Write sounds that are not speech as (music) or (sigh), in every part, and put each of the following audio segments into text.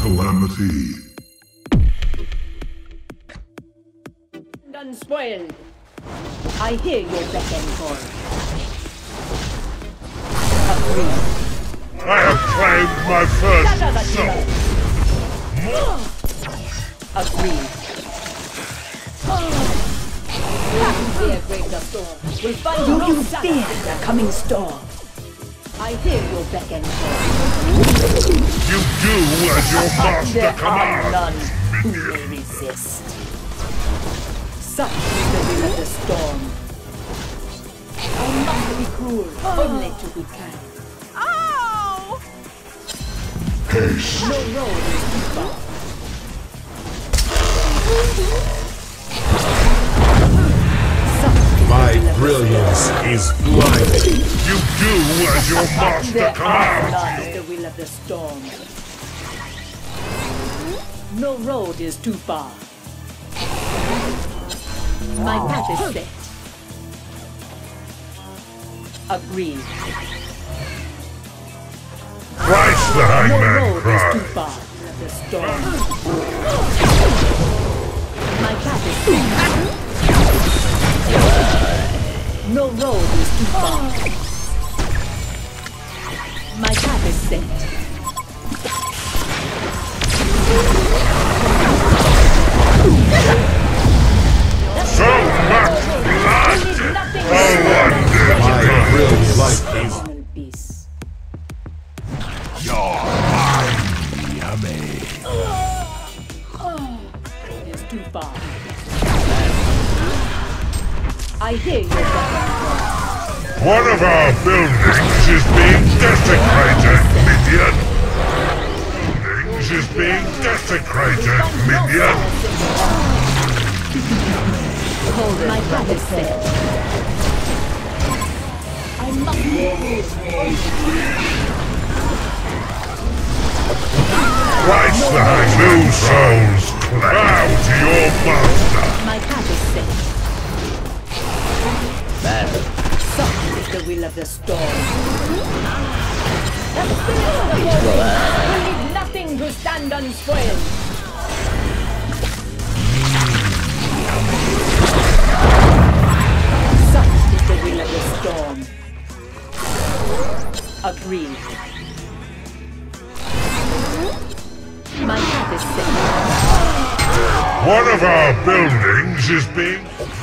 Calamity. Unspoiled. I hear your beck and call. Agreed. I have claimed my first soul. Agreed. Ah. Fear greater storm. We'll find Do you no fear the coming storm? I hear your beck and call. You do as your master There are commands. none who may resist. Such is the will of the storm. I must be cruel, only to be kind. Haste. No road is too far. My the is blinding. You do as your master commands. none the will of the storm. No road is too far. My path is set. Agreed. Thrice the No hangman road is too far. The storm. My path is set. No road is too far. My path is set. So much blood. Nothing No wonder My I hear beckon. One of our buildings is being desecrated, minion. Buildings is being desecrated, minion. Hold my path is. I must Thrice the hangman. Two souls. Bow to your master. The will of the storm. The spirit of the will leave nothing to stand unspoiled. Such is the will of the storm. Agreed. My path is. One of our buildings is being...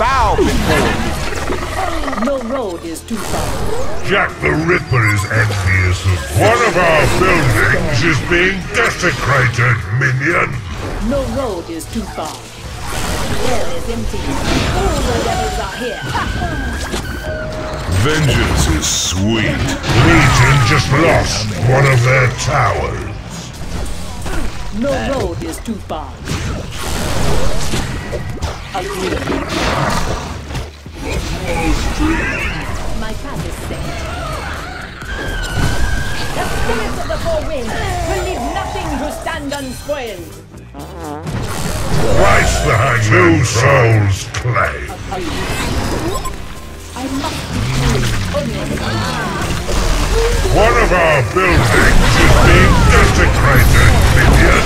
bow before me. No road is too far. Jack the Ripper is envious of... One of our buildings is being desecrated, minion. No road is too far. Hell is empty. All the devils are here. Vengeance is sweet. Legion just lost one of their towers. No road is too far. Agreed. My path is set. The spirits of the four winds will leave nothing to stand unspoiled. Thrice the hangman. Two souls claim. I must be free. One of our buildings is being desecrated, minion.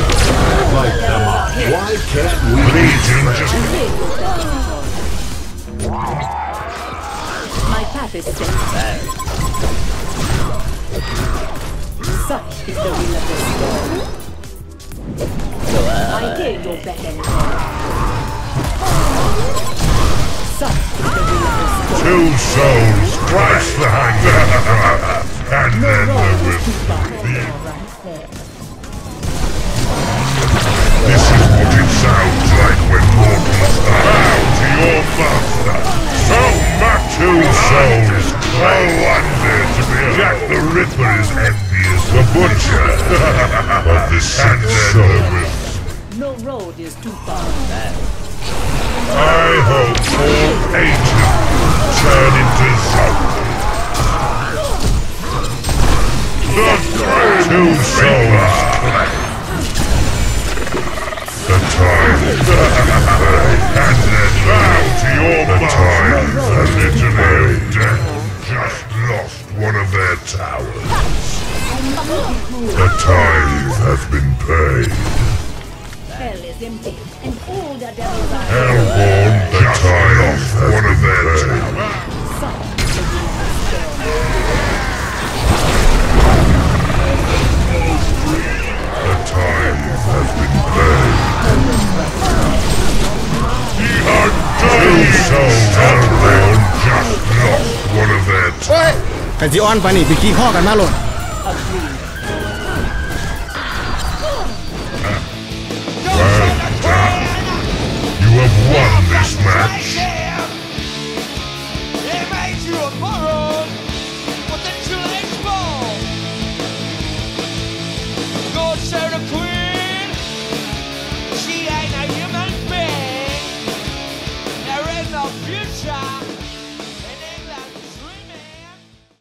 Light them up. Why can't we Legion just... My path is set. Such is the will of the storm. I hear your the the storm. Two souls, Thrice the hangman. (laughs) and then is will wonder to be Jack the Ripper is envious. The butcher (laughs) of the sand service. No road is too far. I hope all eight turn into zombies. The two souls. The time. (laughs) and then bow to your the time. of their towers. The tithe has been paid. Hell is empty, and all the devils are... Hellborn, the tithe one of their towers. กันจีออนไปนี่ไปขี้ข้อกันมาหลด You have won this match.